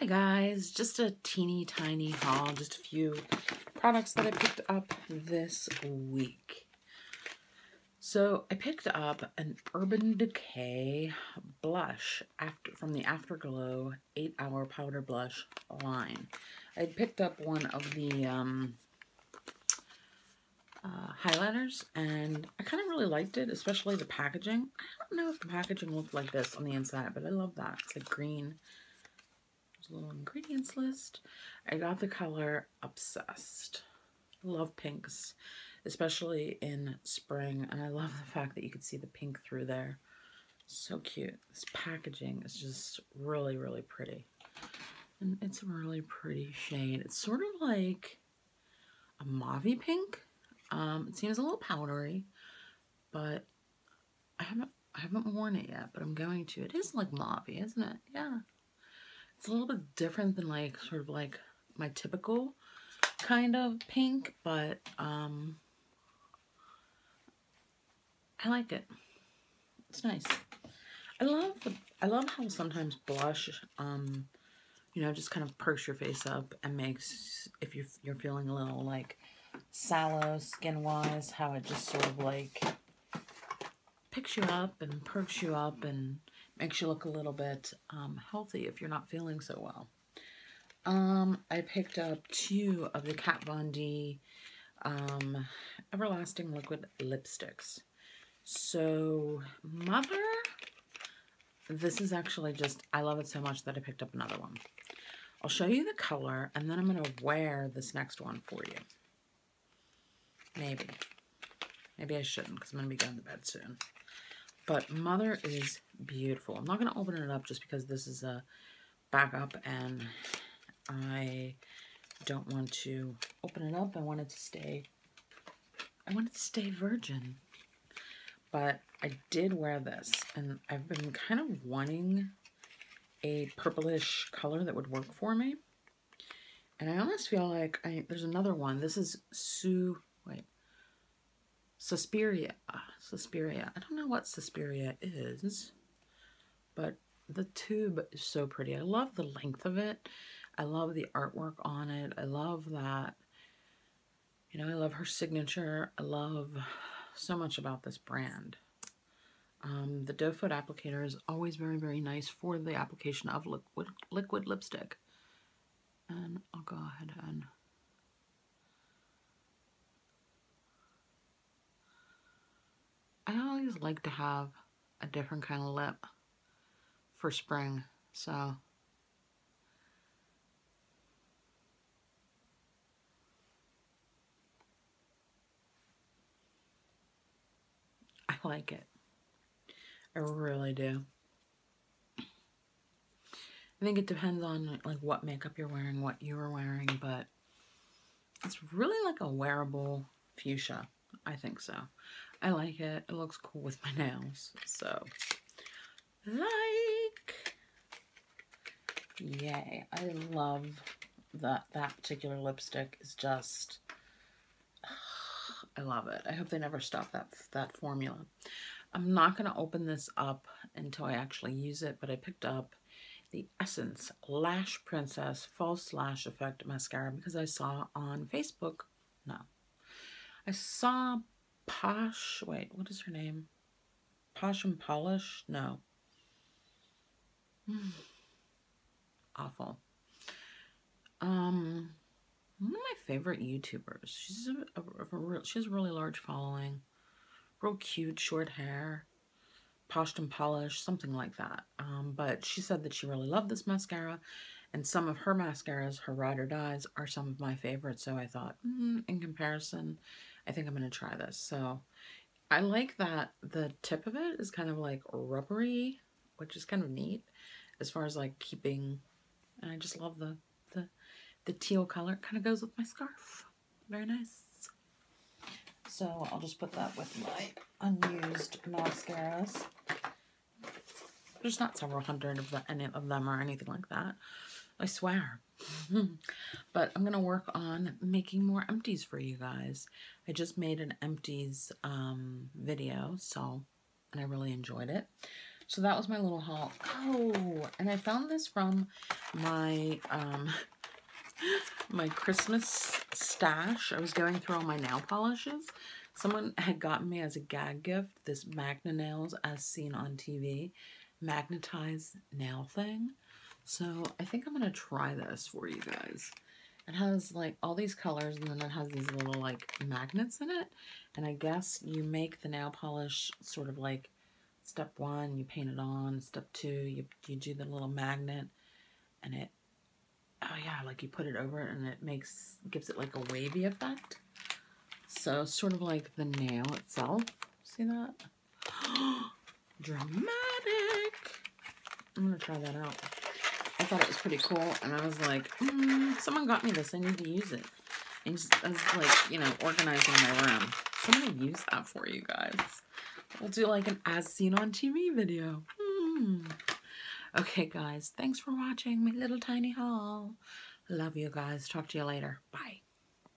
Hi guys, just a teeny tiny haul, just a few products that I picked up this week. So I picked up an Urban Decay blush after from the Afterglow 8 Hour Powder Blush line. I picked up one of the um, uh, highlighters and I kind of really liked it, especially the packaging. I don't know if the packaging looked like this on the inside, but I love that. It's like green little ingredients list. I got the color Obsessed. Love pinks, especially in spring, and I love the fact that you can see the pink through there. So cute. This packaging is just really, really pretty. And it's a really pretty shade. It's sort of like a mauve pink. Um, it seems a little powdery, but I haven't I haven't worn it yet, but I'm going to. It is like mauve, isn't it? Yeah. It's a little bit different than like sort of like my typical kind of pink, but um, I like it. It's nice. I love the, I love how sometimes blush, um, you know, just kind of perks your face up and makes, if you're, you're feeling a little like sallow skin-wise, how it just sort of like picks you up and perks you up and makes you look a little bit um, healthy if you're not feeling so well. Um, I picked up two of the Kat Von D um, Everlasting Liquid Lipsticks. So, Mother, this is actually just, I love it so much that I picked up another one. I'll show you the color, and then I'm going to wear this next one for you. Maybe. Maybe I shouldn't, because I'm going to be going to bed soon. But Mother is beautiful. I'm not going to open it up just because this is a backup and I don't want to open it up. I want it to stay, I want it to stay virgin. But I did wear this and I've been kind of wanting a purplish color that would work for me. And I almost feel like I, there's another one. This is Sue, wait, Suspiria. Suspiria. I don't know what Suspiria is, but the tube is so pretty. I love the length of it. I love the artwork on it. I love that, you know, I love her signature. I love so much about this brand. Um, the doe foot applicator is always very, very nice for the application of liquid, liquid lipstick. And I'll go ahead and I always like to have a different kind of lip for spring, so I like it. I really do. I think it depends on like what makeup you're wearing, what you're wearing, but it's really like a wearable fuchsia. I think so. I like it. It looks cool with my nails. So, like, yay. I love that that particular lipstick is just, I love it. I hope they never stop that, that formula. I'm not going to open this up until I actually use it, but I picked up the Essence Lash Princess False Lash Effect Mascara because I saw on Facebook, no, I saw Posh, wait, what is her name? Posh and Polish? No. Awful. Um, one of my favorite YouTubers. She's a, a, a, she has a really large following. Real cute, short hair. Posh and Polish, something like that. Um, but she said that she really loved this mascara. And some of her mascaras, her Ride or Dies, are some of my favorites. So I thought, mm, in comparison, I think I'm going to try this. So I like that the tip of it is kind of like rubbery, which is kind of neat as far as like keeping, and I just love the, the, the teal color. It kind of goes with my scarf. Very nice. So I'll just put that with my unused mascaras. There's not several hundred of, the, any of them or anything like that. I swear. but I'm going to work on making more empties for you guys. I just made an empties um, video, so, and I really enjoyed it. So that was my little haul. Oh, and I found this from my um my Christmas stash. I was going through all my nail polishes. Someone had gotten me as a gag gift this Magna Nails as seen on TV magnetized nail thing. So I think I'm going to try this for you guys. It has like all these colors and then it has these little like magnets in it. And I guess you make the nail polish sort of like step one, you paint it on. Step two, you, you do the little magnet and it, oh yeah, like you put it over it and it makes, gives it like a wavy effect. So sort of like the nail itself. See that? Dramatic. I'm going to try that out. I thought it was pretty cool, and I was like, mm, someone got me this. I need to use it. And just, I was like, you know, organizing my room. So I'm to use that for you guys. We'll do like an as seen on TV video. Hmm. Okay, guys. Thanks for watching my little tiny haul. Love you guys. Talk to you later. Bye.